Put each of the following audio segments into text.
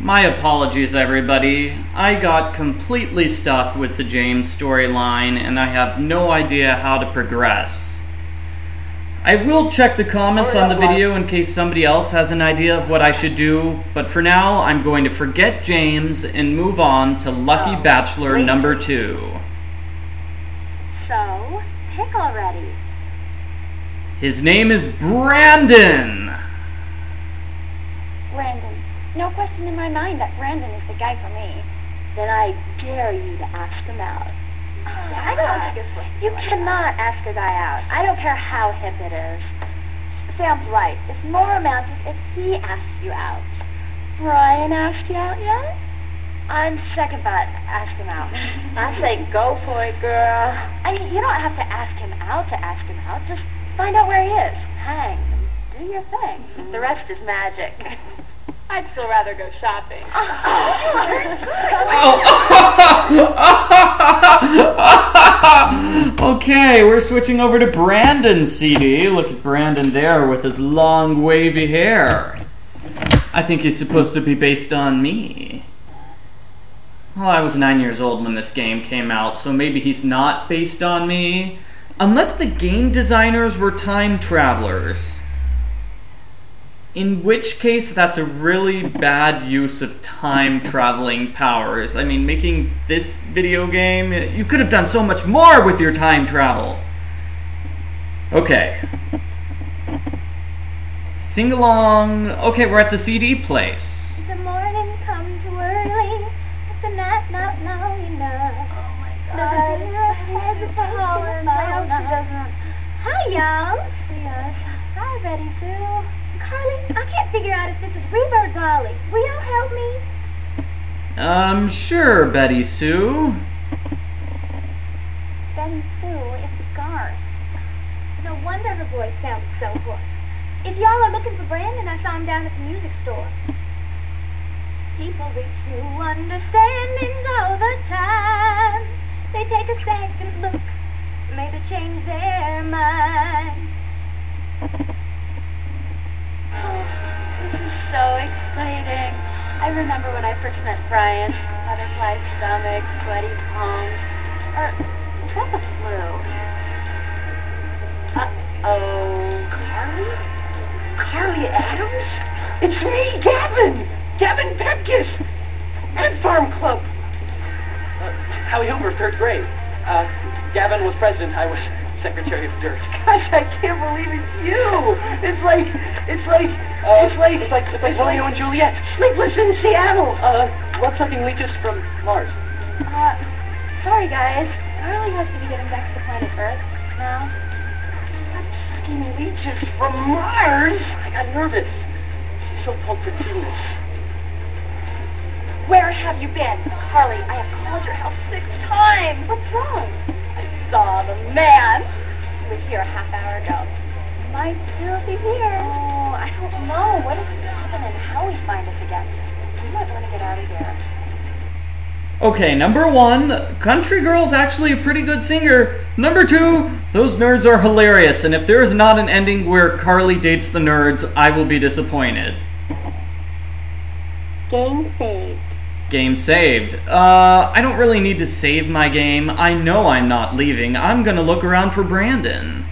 My apologies, everybody. I got completely stuck with the James storyline and I have no idea how to progress. I will check the comments oh, on the video in case somebody else has an idea of what I should do, but for now, I'm going to forget James and move on to Lucky Oh, Bachelor wait. number two. So, pick already. His name is Brandon! Brandon. No question in my mind that Brandon is the guy for me. Then I dare you to ask him out. I don't think it's You cannot ask a guy out. I don't care how hip it is. Sam's right. It's more romantic if he asks you out. Brian asked you out yet? On second thought, ask him out. I say go for it, girl. I mean, you don't have to ask him out to ask him out. Just find out where he is. Hang. Do your thing. The rest is magic. I'd still rather go shopping. Oh, okay, we're switching over to Brandon's CD. Look at Brandon there with his long wavy hair. I think he's supposed to be based on me. Well, I was nine years old when this game came out, so maybe he's not based on me. Unless the game designers were time travelers. In which case, that's a really bad use of time traveling powers. I mean, making this video game, you could have done so much more with your time travel. Okay. Sing along. Okay, we're at the CD place. Um, sure, Betty Sue. Betty Sue is Garth. No wonder her voice sounds so hoarse. If y'all are looking for Brandon, I saw him down at the music store. People reach new understandings all the time. They take a second look, maybe change their mind. Oh, this is so exciting. I remember when I first met Brian. Butterfly stomach, sweaty palms. Or is that the flu? Uh-oh. Carly? Carly Adams? It's me, Gavin! Gavin Pepkis! Ant Farm Club! Uh, Howie Hoover, third grade. Uh, Gavin was president. I was secretary of dirt. Gosh, I can't believe it's you! It's like, it's like, Uh, it's like, it's like, it's like Romeo and Juliet. Sleepless in Seattle! Uh, blood-sucking leeches from Mars. Uh, sorry guys. Carly has to be getting back to the planet Earth now. Fucking leeches from Mars! I got nervous. She's so pulchritudinous. Where have you been? Carly, I have called your house six times. What's wrong? I saw the man. He was here a half hour ago. He might still be here. Oh, I don't know. What if Gavin and Howie find us again? We might want to get out of here. Okay, number one, Country Girl's actually a pretty good singer. Number two, those nerds are hilarious, and if there is not an ending where Carly dates the nerds, I will be disappointed. Game saved. Game saved. Uh, I don't really need to save my game. I know I'm not leaving. I'm gonna look around for Brandon.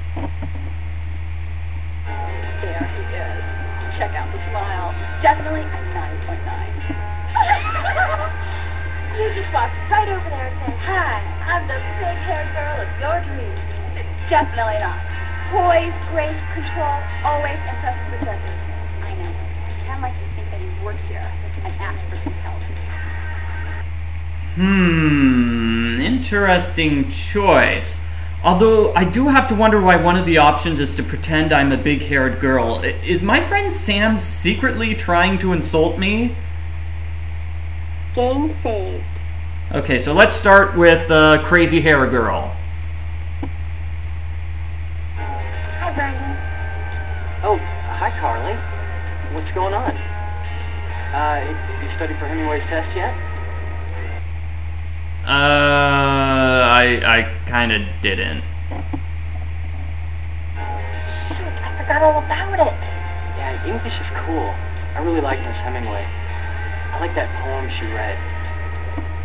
There he is. Check out the smile. Definitely a 9.9. you just walked right over there and said, Hi, I'm the big-haired girl of your dreams. Definitely not. Poise, grace, control, always impressive with judges. I know. Sound like you think that he works here Hmm, interesting choice. Although I do have to wonder why one of the options is to pretend I'm a big haired girl. Is my friend Sam secretly trying to insult me? Game saved. Okay, so let's start with the crazy hair girl. Hi, Brandon. Oh, hi, Carly. What's going on? Uh, you studied for Hemingway's test yet? Uh, I I kind of didn't. Shoot, I forgot all about it. Yeah, English is cool. I really like Miss Hemingway. I like that poem she read.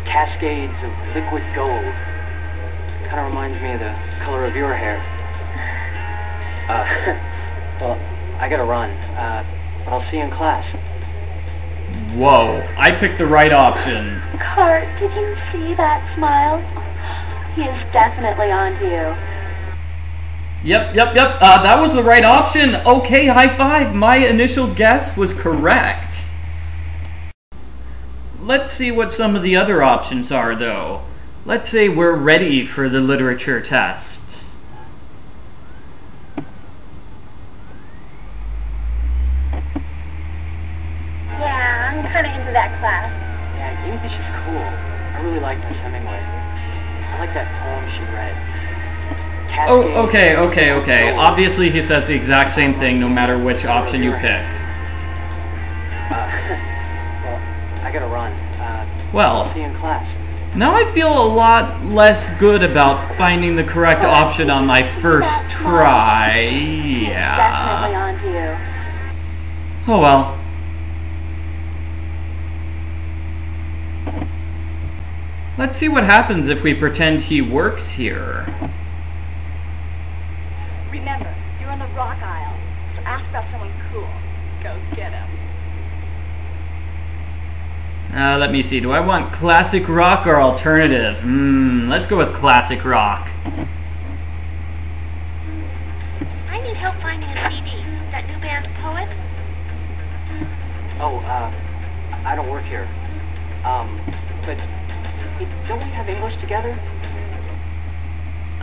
Cascades of liquid gold. Kind of reminds me of the color of your hair. Uh, well, I gotta run. Uh, but I'll see you in class. Whoa, I picked the right option. Cart, did you see that smile? He is definitely onto you. Yep, yep, yep. Uh, that was the right option. Okay, high five. My initial guess was correct. Let's see what some of the other options are, though. Let's say we're ready for the literature test. Yeah, I'm kind of into that class. Yeah, English is cool. I like Miss Hemingway. I like that poem she read. Cascades Oh, okay, okay, okay. gold. Obviously, he says the exact same thing no matter which option you pick. Uh, well, I gotta run. Uh, Well. I'll see you in class. Now I feel a lot less good about finding the correct option on my first try. Yeah. Definitely Yeah. onto you. Oh well. Let's see what happens if we pretend he works here. Remember, you're on the rock aisle, so ask about someone cool. Go get him. Uh, let me see. Do I want classic rock or alternative? Hmm, let's go with classic rock. I need help finding a CD. That new band Poet? Oh, uh, I don't work here. Um, but hey, don't we have English together?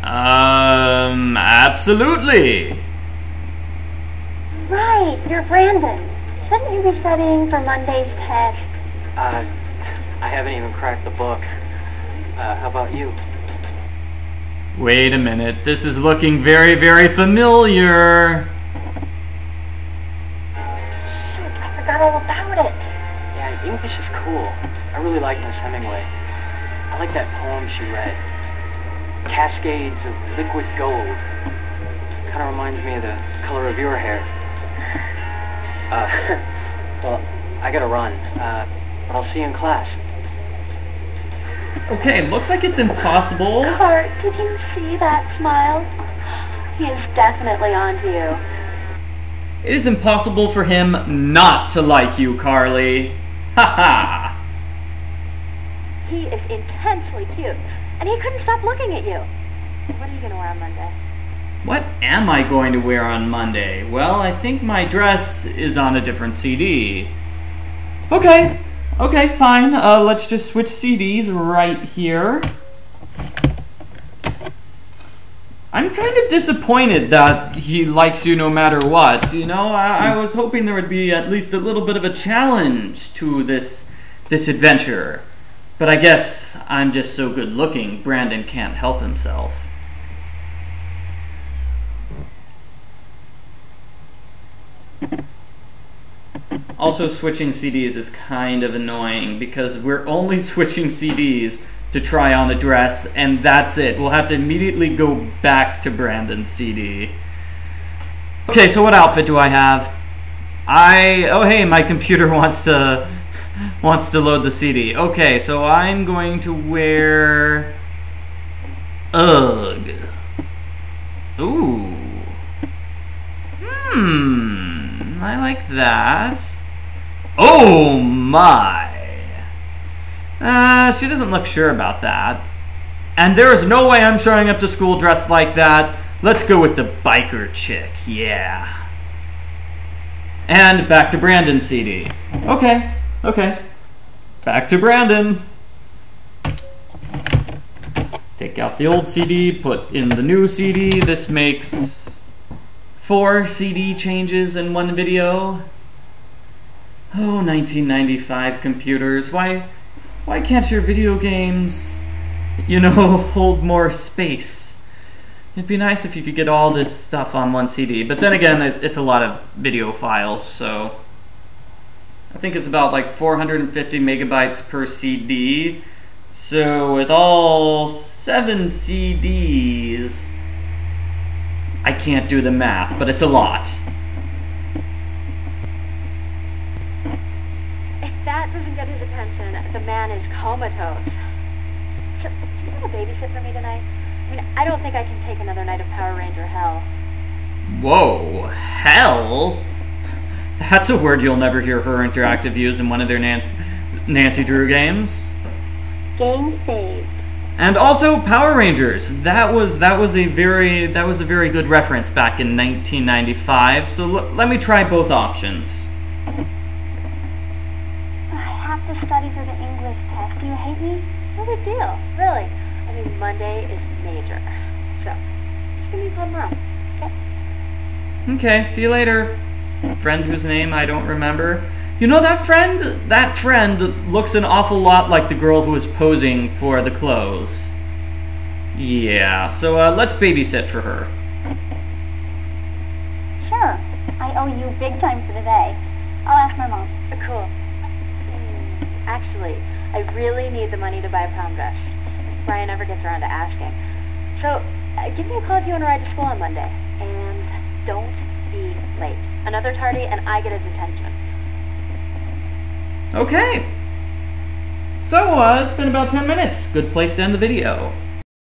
Um, absolutely. Right, you're Brandon. Shouldn't you be studying for Monday's test? Uh, I haven't even cracked the book. Uh, how about you? Wait a minute. This is looking very, very familiar. Shoot, I forgot all about it. Yeah, English is cool. I really like Miss Hemingway. I like that poem she read. Cascades of liquid gold. Kind of reminds me of the color of your hair. Uh, well, I gotta run. Uh, but I'll see you in class. Okay, looks like it's impossible. Cart, did you see that smile? He is definitely onto you. It is impossible for him not to like you, Carly. Ha He is intensely cute, and he couldn't stop looking at you. What are you gonna wear on Monday? What am I going to wear on Monday? Well, I think my dress is on a different CD. Okay, okay, fine. Uh, let's just switch CDs right here. I'm kind of disappointed that he likes you no matter what. You know, I, I was hoping there would be at least a little bit of a challenge to this this adventure. But I guess I'm just so good looking, Brandon can't help himself. Also, switching CDs is kind of annoying because we're only switching CDs to try on a dress, and that's it. We'll have to immediately go back to Brandon's CD. Okay, so what outfit do I have? I oh hey, my computer wants to wants to load the CD. Okay, so I'm going to wear Ugh. Ooh. Hmm. I like that. Oh my. Uh, she doesn't look sure about that. And there is no way I'm showing up to school dressed like that. Let's go with the biker chick. Yeah. And back to Brandon CD. Okay. Okay. Back to Brandon. Take out the old CD, put in the new CD. This makes four CD changes in one video. Oh, 1995 computers. Why why can't your video games, you know, hold more space? It'd be nice if you could get all this stuff on one CD, but then again, it, it's a lot of video files, so I think it's about like 450 megabytes per CD. So with all seven CDs, I can't do the math, but it's a lot. If that doesn't get his attention, the man is comatose. Do you want to babysit for me tonight? I mean, I don't think I can take another night of Power Ranger hell. Whoa, hell? That's a word you'll never hear her interactive use in one of their Nancy, Nancy Drew games. Game saved. And also Power Rangers. That was that was a very that was a very good reference back in 1995. So l- let me try both options. I have to study for the English test. Do you hate me? No big deal, really. I mean, Monday is major. So, just give me a call tomorrow, okay? Okay, see you later. Friend whose name I don't remember. You know that friend? That friend looks an awful lot like the girl who was posing for the clothes. Yeah, so uh, let's babysit for her. Sure. I owe you big time for today. I'll ask my mom. Cool. Hmm, Actually, I really need the money to buy a prom dress. Brian never gets around to asking. So, uh, give me a call if you want to ride to school on Monday. And don't be late. Another tardy and I get a detention. Okay. So, uh, it's been about 10 minutes. Good place to end the video.